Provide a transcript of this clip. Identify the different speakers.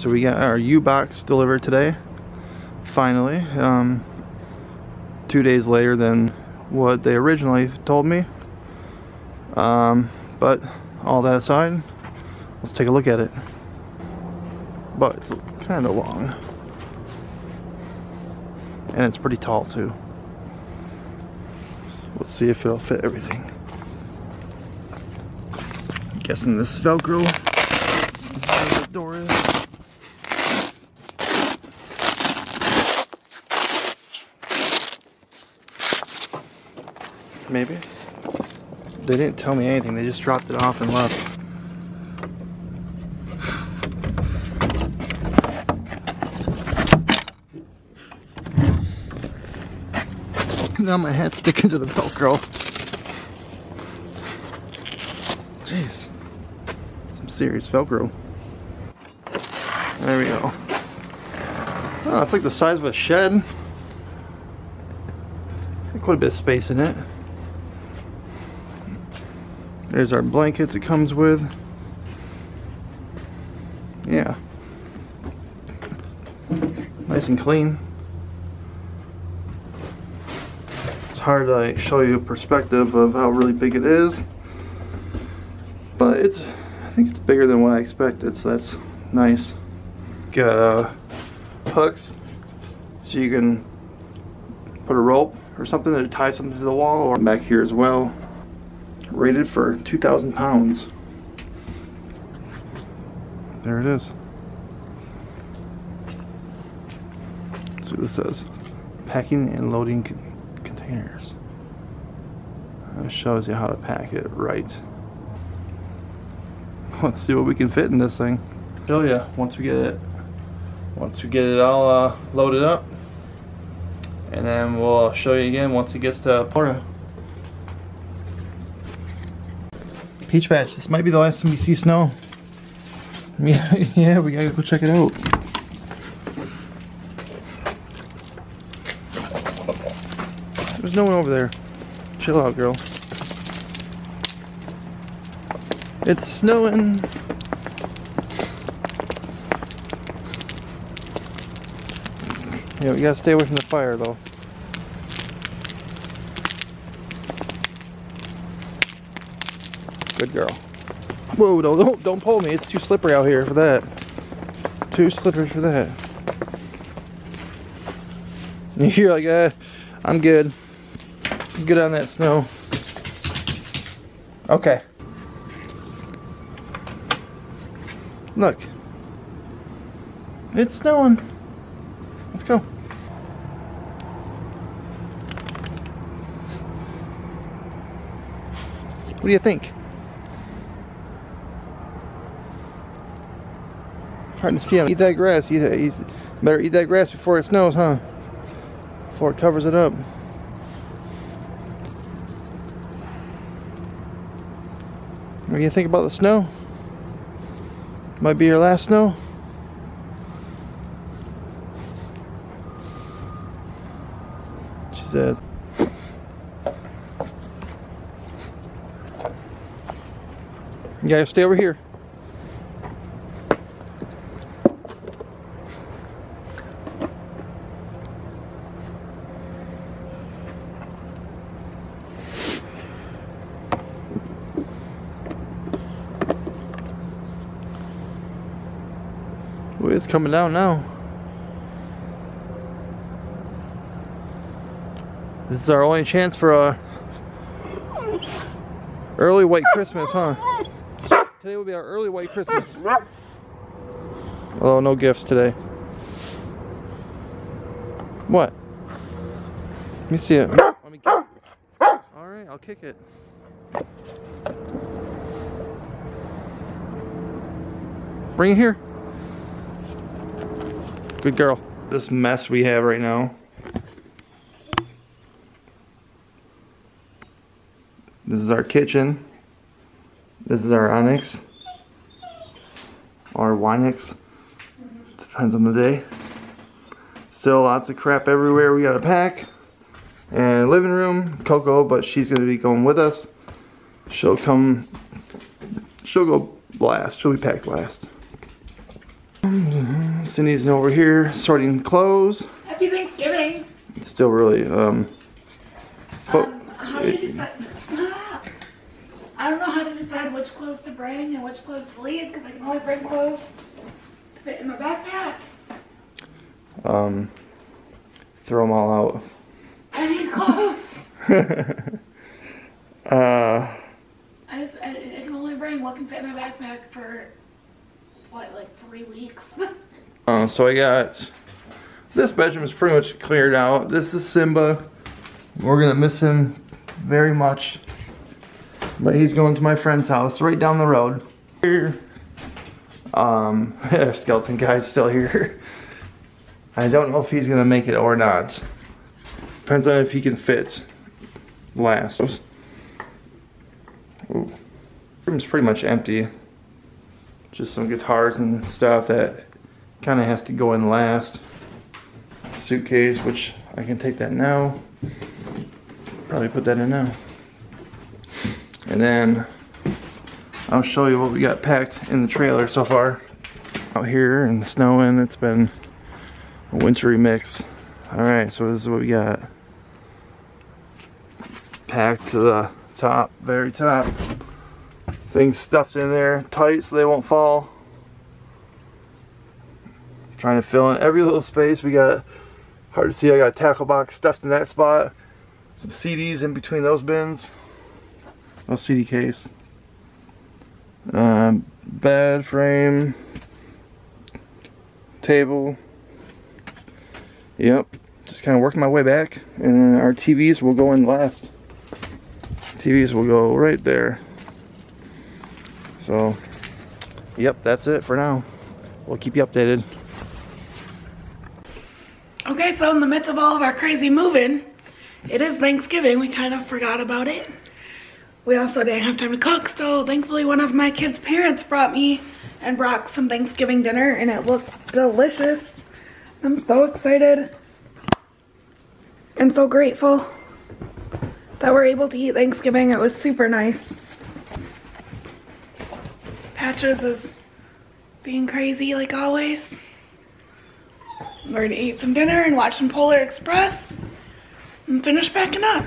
Speaker 1: so we got our U-Box delivered today. Finally. Um, two days later than what they originally told me. Um, but all that aside, let's take a look at it. But it's kind of long. And it's pretty tall too. Let's see if it'll fit everything. I'm guessing this Velcro is where the door is. Maybe. They didn't tell me anything. They just dropped it off and left. now my hat's sticking to the Velcro. Jeez. Some serious Velcro. There we go. Oh, it's like the size of a shed. It's got quite a bit of space in it. There's our blankets it comes with. Yeah. Nice and clean. It's hard to like, show you a perspective of how really big it is. But it's, I think it's bigger than what I expected, so that's nice. Got uh, hooks, so you can put a rope or something to tie something to the wall, or back here as well rated for 2,000 pounds. There it is. What this says. Packing and loading con containers. It shows you how to pack it right. Let's see what we can fit in this thing. Show you once we get it, once we get it all uh, loaded up, and then we'll show you again once it gets to Florida. Peach Patch, this might be the last time you see snow. Yeah, yeah, we gotta go check it out. There's no one over there. Chill out, girl. It's snowing. Yeah, we gotta stay away from the fire though. Good girl. Whoa, don't, don't, don't pull me. It's too slippery out here for that. Too slippery for that. You're like, uh, I'm good. Good on that snow. Okay. Look. It's snowing. Let's go. What do you think? Hard to see him. Eat that grass. He's, he's better eat that grass before it snows, huh? Before it covers it up. What do you think about the snow? Might be your last snow. She says. You gotta stay over here. It's coming down now. This is our only chance for a early white Christmas, huh? Today will be our early white Christmas. Oh, no gifts today. What? Let me see it. Let me kick. All right, I'll kick it. Bring it here. Good girl. This mess we have right now. This is our kitchen. This is our onyx. Or Winex. Depends on the day. Still lots of crap everywhere we gotta pack. And living room, Coco, but she's gonna be going with us. She'll come, she'll go last. She'll be packed last. Cindy's over here sorting clothes.
Speaker 2: Happy Thanksgiving.
Speaker 1: It's still really, um,
Speaker 2: Um, how do you decide? Stop. I don't know how to decide which clothes to bring and which clothes to leave because I can only bring clothes to fit in my backpack.
Speaker 1: um, throw them all out.
Speaker 2: I need clothes.
Speaker 1: Uh,
Speaker 2: I, I, I can only bring what can fit in my backpack for what, like three weeks.
Speaker 1: uh, so I got, this bedroom is pretty much cleared out. This is Simba. We're gonna miss him very much. But he's going to my friend's house right down the road. Here, um, our skeleton guy's still here. I don't know if he's gonna make it or not. Depends on if he can fit last. Ooh. Room's pretty much empty. Just some guitars and stuff that kind of has to go in last. Suitcase, which I can take that now. Probably put that in now. And then I'll show you what we got packed in the trailer so far. Out here and snowing, it's been a wintry mix. Alright, so this is what we got. Packed to the top, very top. Things stuffed in there tight so they won't fall. Trying to fill in every little space. We got, hard to see, I got a tackle box stuffed in that spot. Some CDs in between those bins. No CD case. Um, bed frame. Table. Yep. Just kind of working my way back. And our TVs will go in last. TVs will go right there. So, yep, that's it for now. We'll keep you updated.
Speaker 2: okay, so in the midst of all of our crazy moving, it is Thanksgiving. We kind of forgot about it. We also didn't have time to cook, so thankfully one of my kids' parents brought me and brought some Thanksgiving dinner and it looks delicious. I'm so excited and so grateful that we're able to eat Thanksgiving. It was super nice. Patches is being crazy like always. We're gonna eat some dinner and watch some Polar Express and finish packing up.